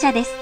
茶。です。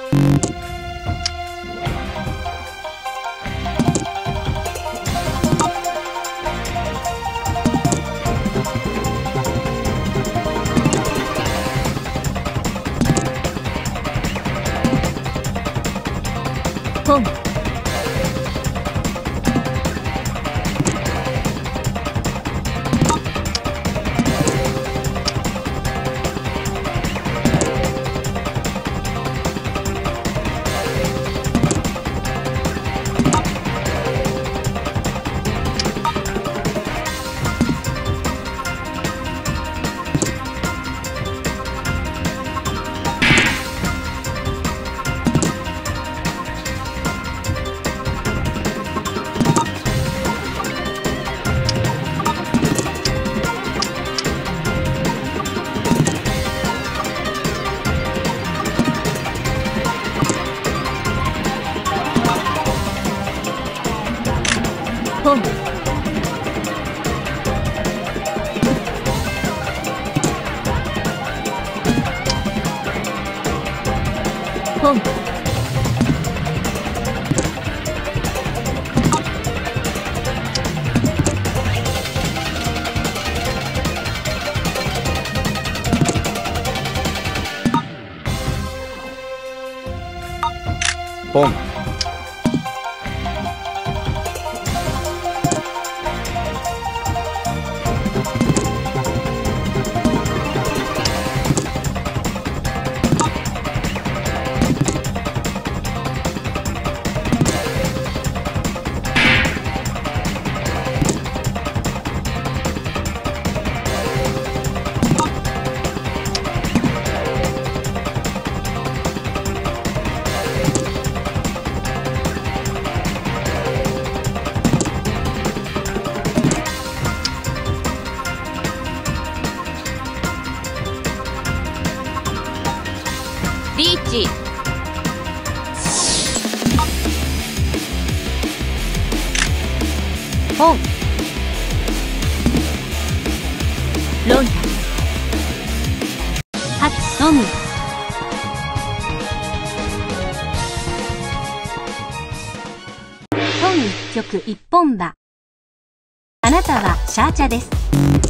Ponto. ポン曲一本馬。あなたはシャーチャです。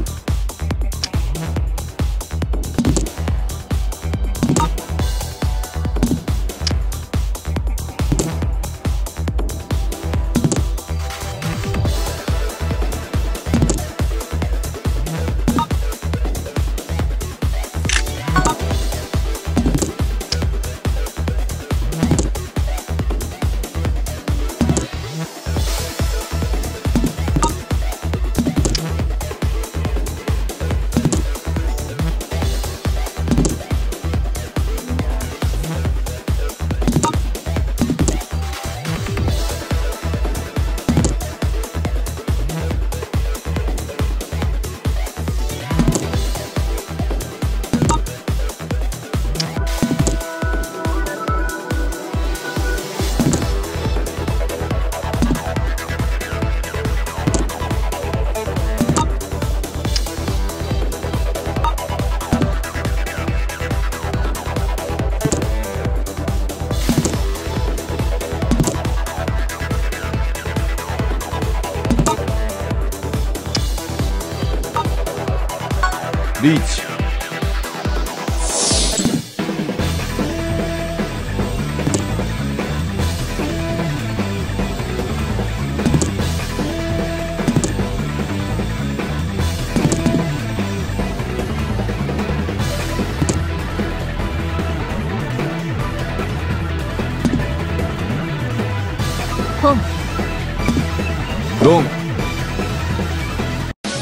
リーチ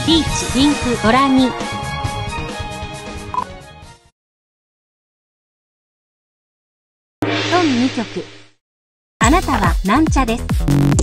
リーチリンクドラ2曲。あなたはなんちゃです。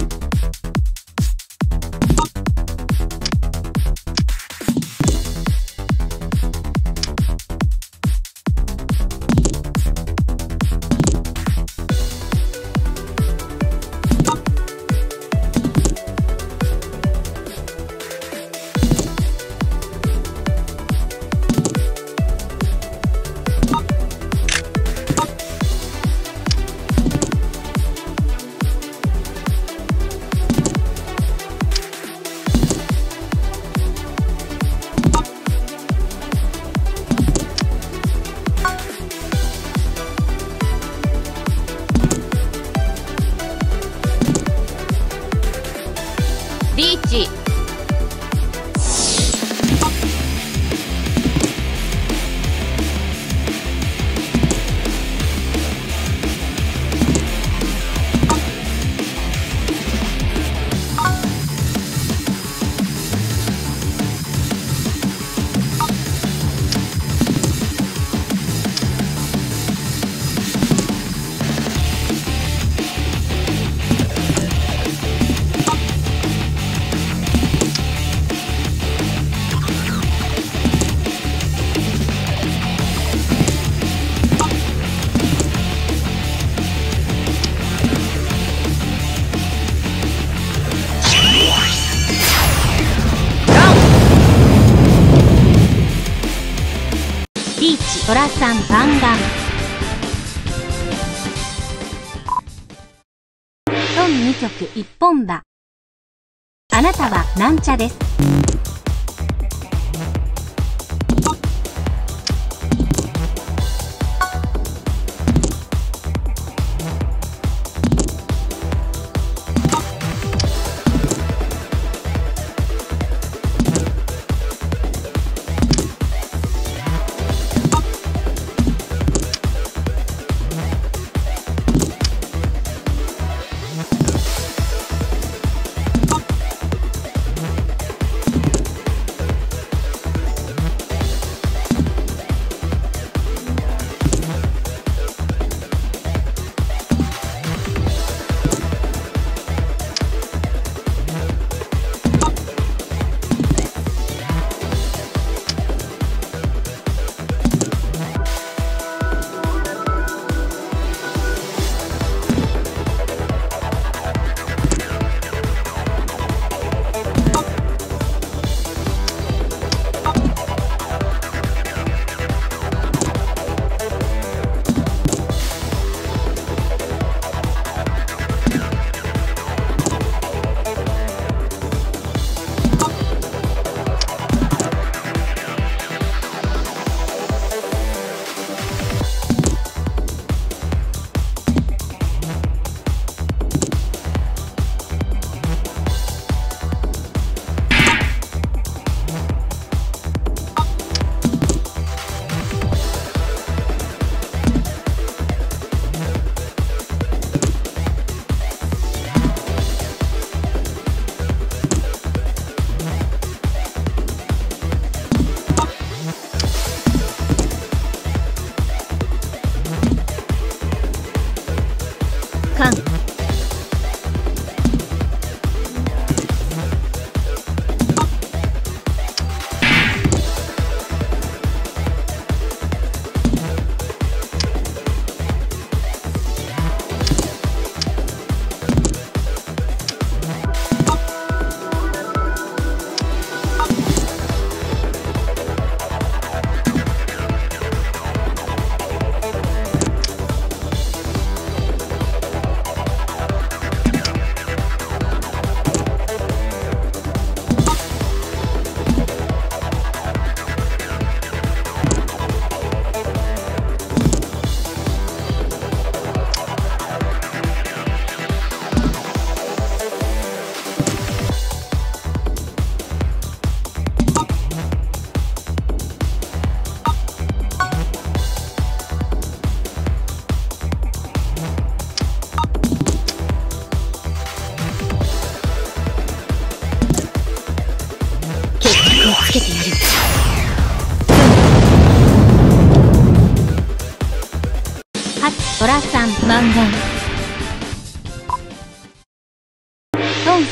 日ラさん番眼トン2曲一本馬あなたはなんちゃです？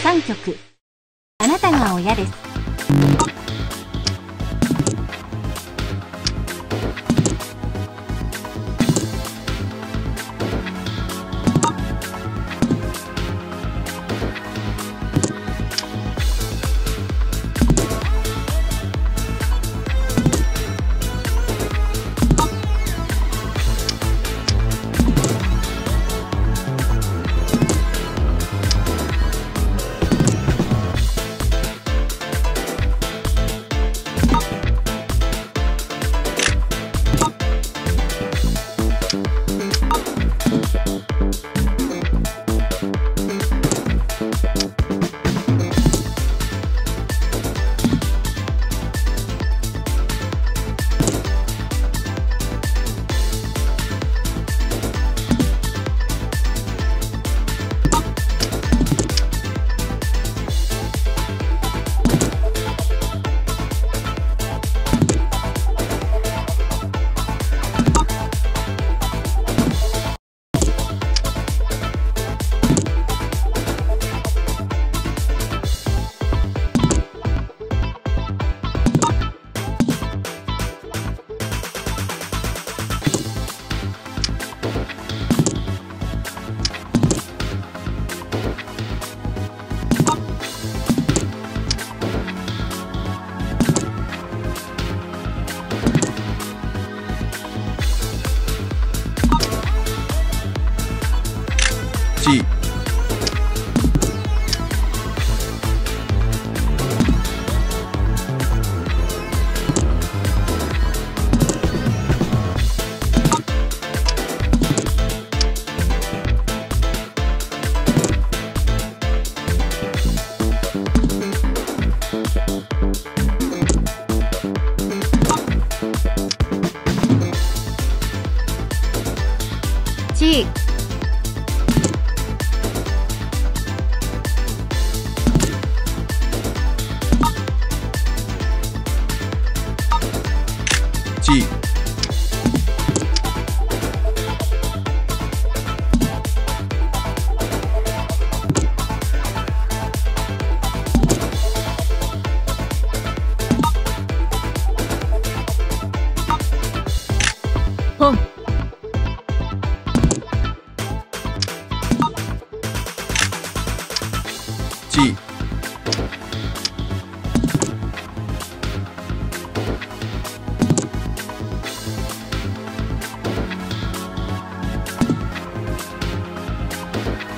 3曲。あなたが親です。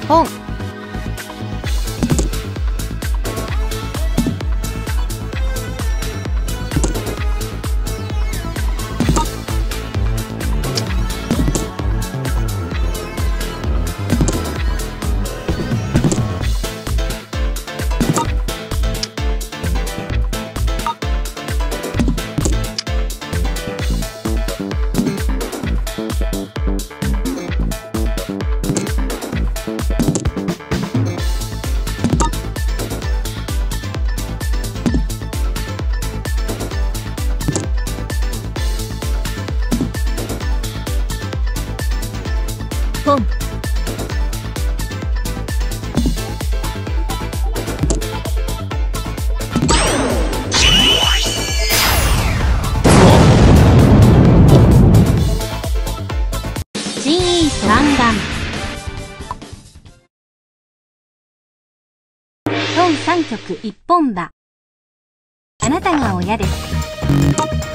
本ンポン G 3番トン3曲一本馬あなたが親です。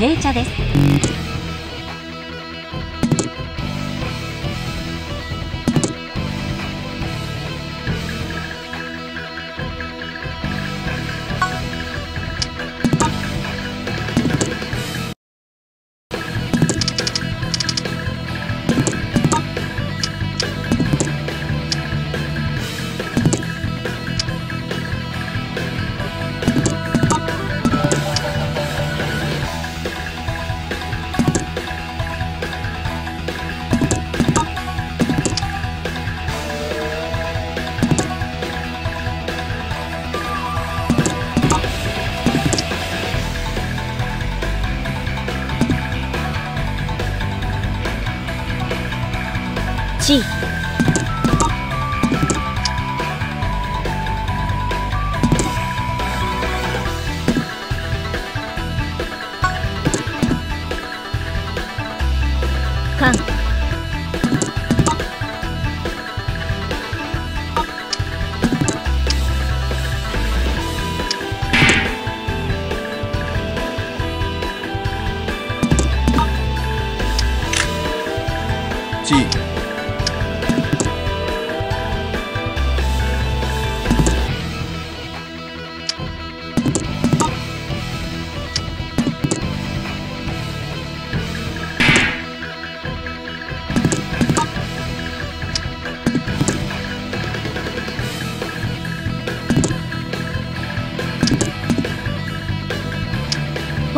冷茶です。チーカン。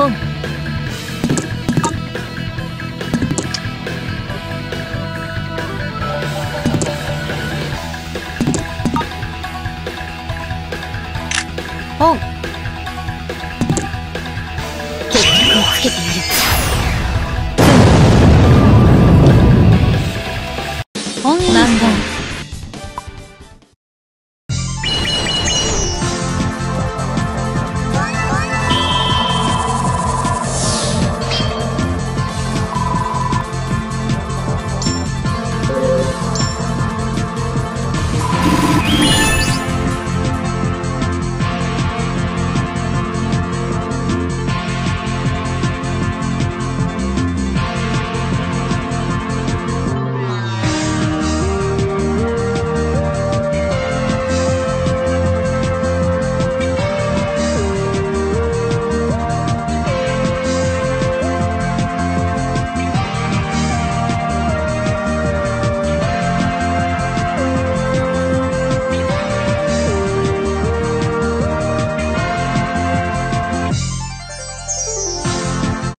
trabajo.